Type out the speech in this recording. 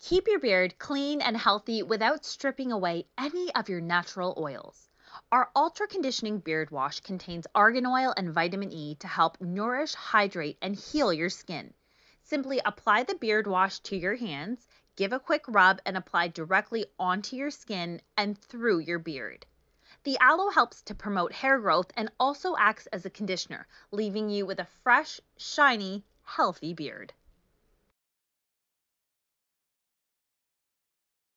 Keep your beard clean and healthy without stripping away any of your natural oils. Our Ultra Conditioning Beard Wash contains argan oil and vitamin E to help nourish, hydrate, and heal your skin. Simply apply the beard wash to your hands, give a quick rub, and apply directly onto your skin and through your beard. The aloe helps to promote hair growth and also acts as a conditioner, leaving you with a fresh, shiny, healthy beard.